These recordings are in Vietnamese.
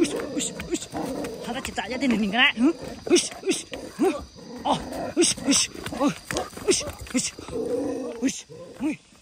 으쌰, 으쌰, 으쌰. 바닥에 짜야 되는 인가? 응? 으쌰, 으쌰, 응? 어, 으쌰, 으쌰, 어, 으쌰, 으쌰, 으쌰, 으쌰.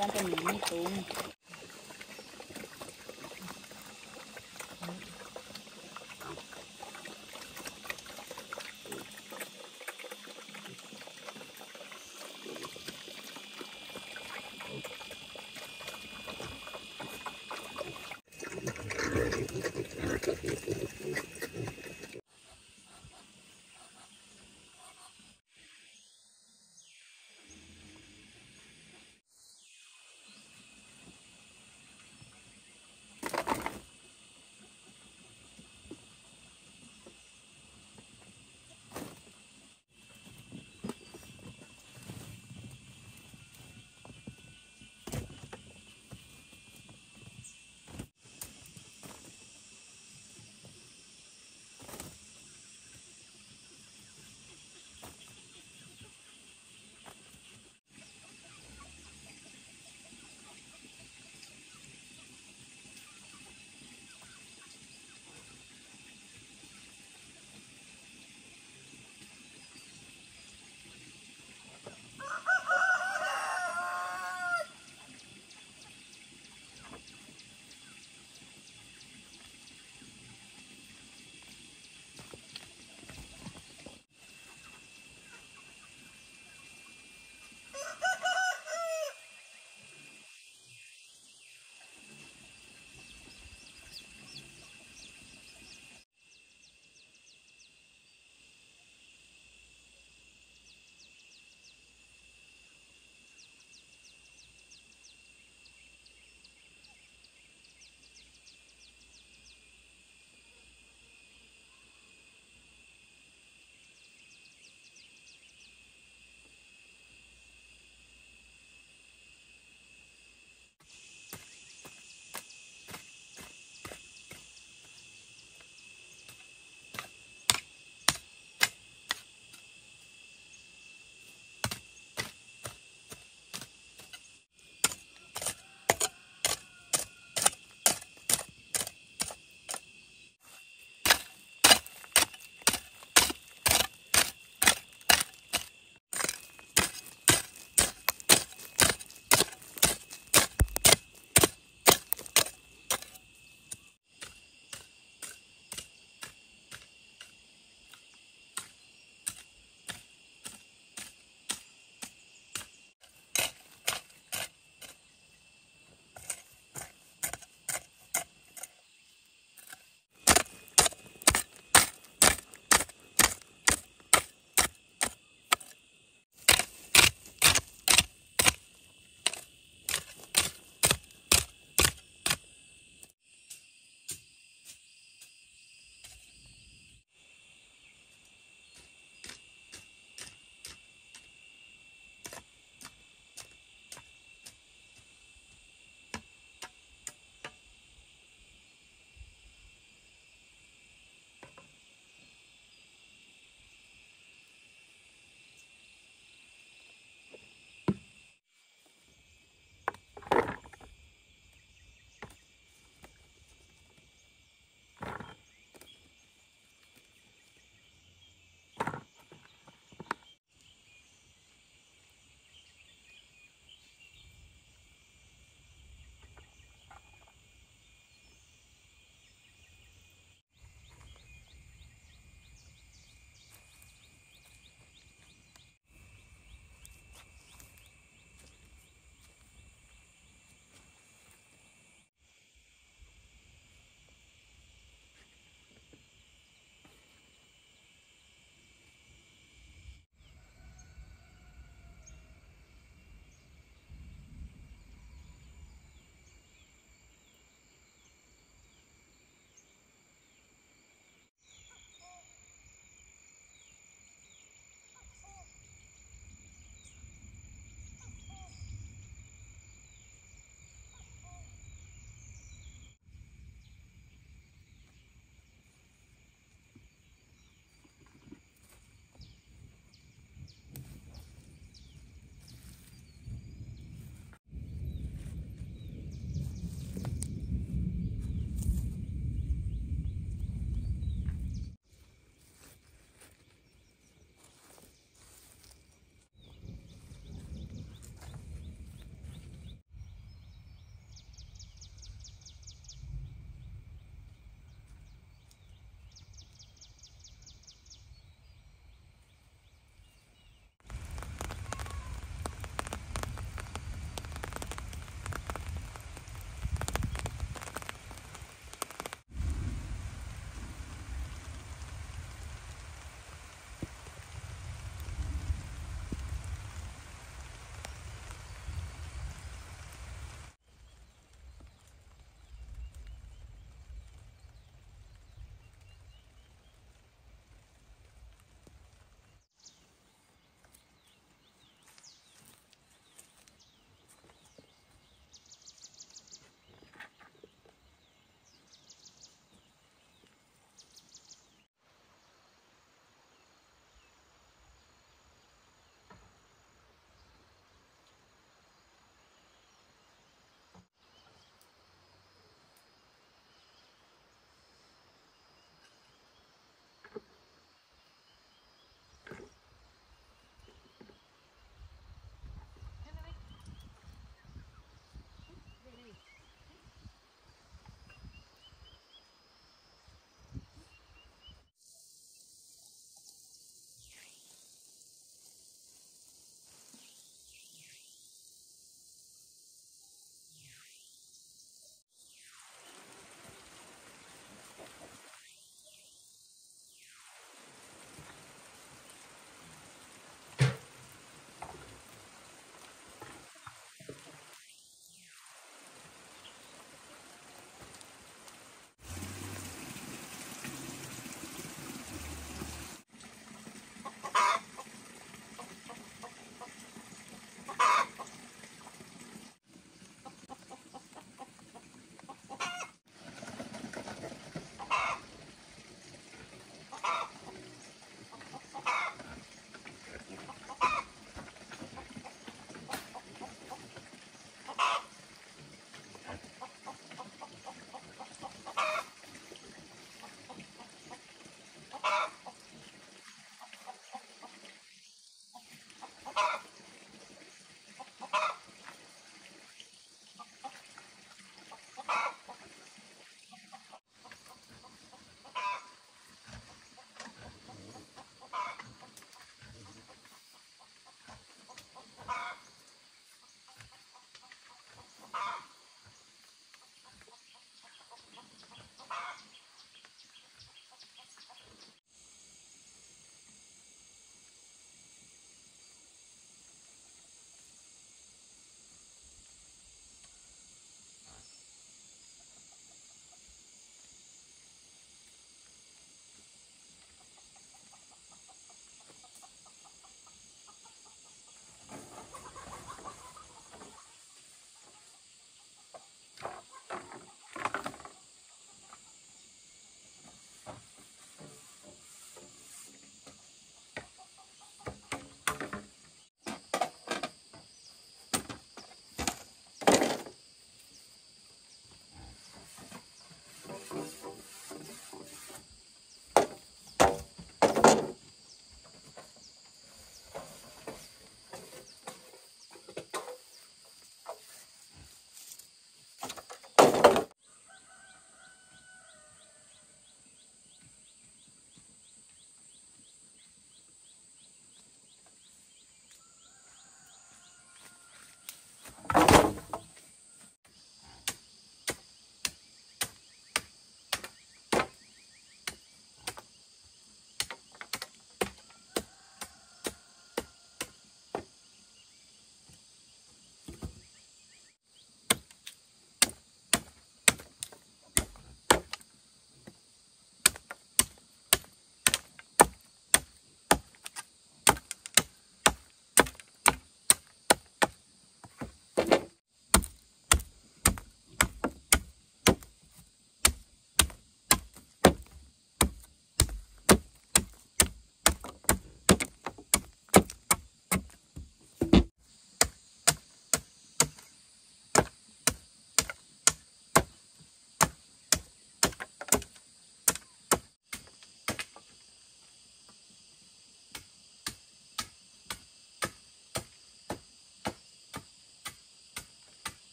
家的米头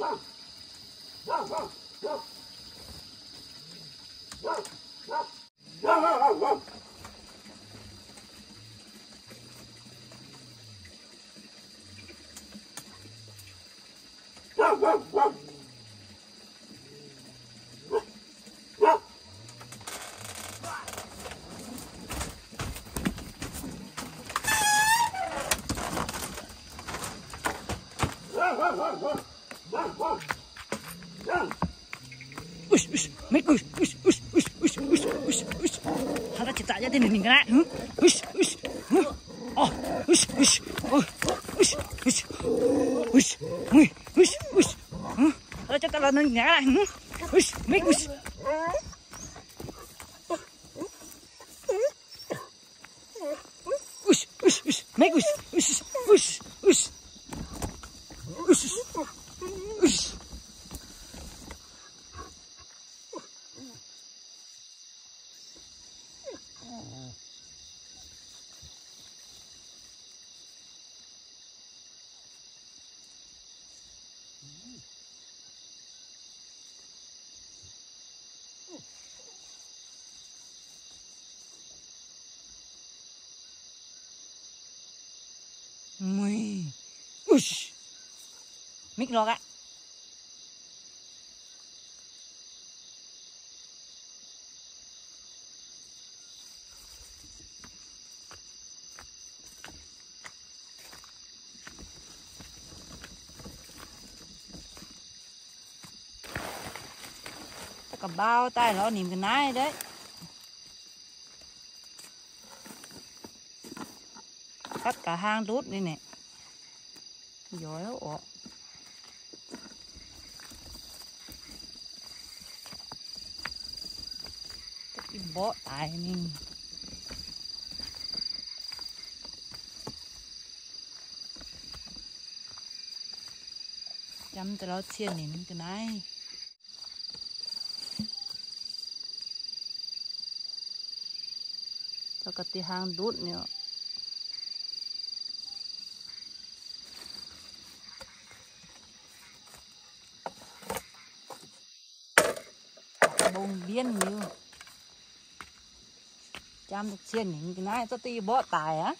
Oh, ちゃったら脱ぎながら、うん、よし、メイクし。よし、よし、よし、メイクし。Mic nó ạ. Cả bao tay nó niệm cái nái đấy. cắt cả hang đốt đi nè giỏi ổ cái bó tài chăm cho nó chiên đến cái này. Cho cái tí hang đốt nữa. Bông biên như chăm được chiên những cái này cho tài á.